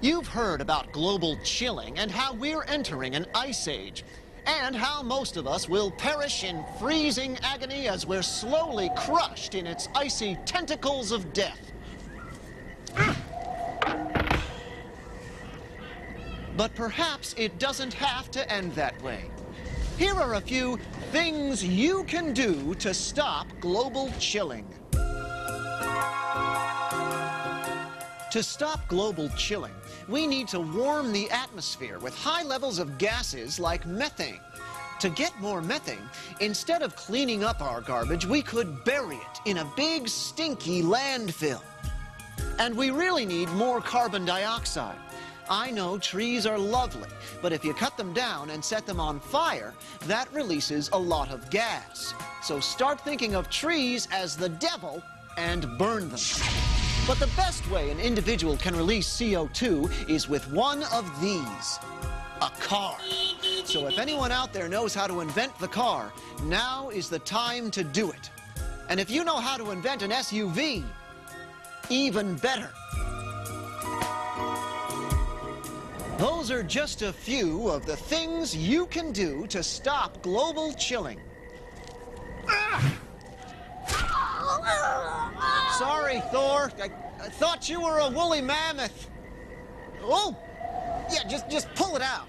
You've heard about global chilling and how we're entering an ice age, and how most of us will perish in freezing agony as we're slowly crushed in its icy tentacles of death. But perhaps it doesn't have to end that way. Here are a few things you can do to stop global chilling. To stop global chilling, we need to warm the atmosphere with high levels of gases like methane. To get more methane, instead of cleaning up our garbage, we could bury it in a big, stinky landfill. And we really need more carbon dioxide. I know trees are lovely, but if you cut them down and set them on fire, that releases a lot of gas. So start thinking of trees as the devil and burn them. But the best way an individual can release CO2 is with one of these, a car. So if anyone out there knows how to invent the car, now is the time to do it. And if you know how to invent an SUV, even better. Those are just a few of the things you can do to stop global chilling. Ah! Sorry, Thor. I, I thought you were a woolly mammoth. Oh, yeah, just, just pull it out.